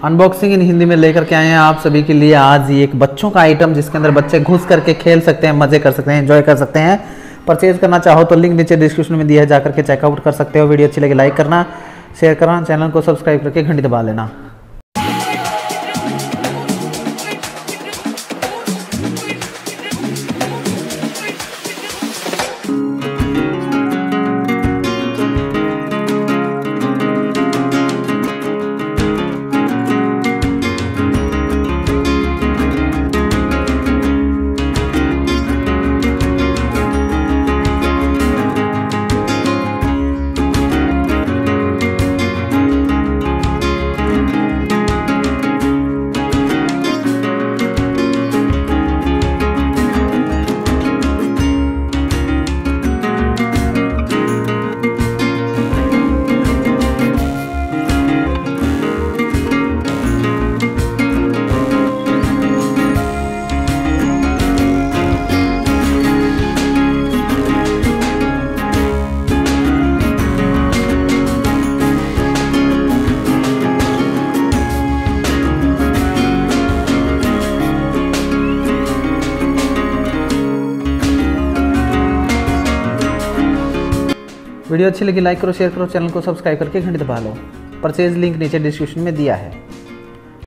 Unboxing इन हिंदी में लेकर के आए हैं आप सभी के लिए आज ये एक बच्चों का आइटम जिसके अंदर बच्चे घुस करके खेल सकते हैं, मज़े कर सकते हैं एंजॉय कर सकते हैं। परचेज करना चाहो तो लिंक नीचे डिस्क्रिप्शन में दिया है, जाकर के चेकआउट कर सकते हो। वीडियो अच्छी लगे लाइक करना शेयर करना चैनल को सब्सक्राइब करके घंटी दबा लेना। वीडियो अच्छी लगी लाइक करो शेयर करो चैनल को सब्सक्राइब करके घंटे दबा लो। परचेज लिंक नीचे डिस्क्रिप्शन में दिया है।